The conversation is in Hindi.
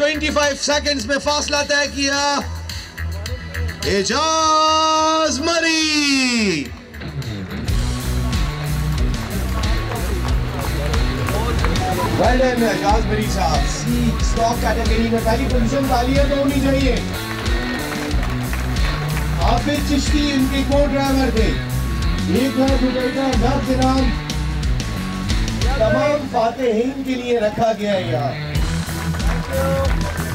मिनट 25 सेकंड्स में फासला तय किया। एजाज मरी वेल डन एजाज मरी साहब। सी स्टॉक कैटेगरी में पहली पोजीशन तो होनी चाहिए। हाफिज चिश्ती, इनके को ड्राइवर थे। एक रुपये दस इनाम तमाम फातेहीन के लिए रखा गया है यहाँ। Valeu!